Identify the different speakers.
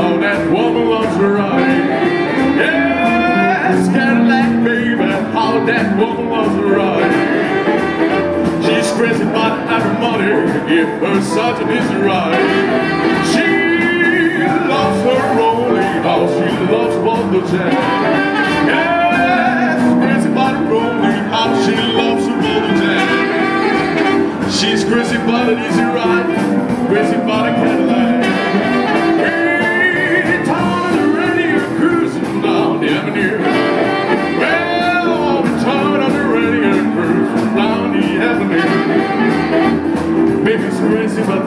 Speaker 1: down that woman was running. Yes, Cadillac baby, how that woman was running. She's crazy about her mother if her sergeant is right. She loves her rolling house, she loves Wonder Jack. Yes, crazy about rolling how she loves Wonder Jack. She's crazy about easy ride, Crazy about crazy daddy.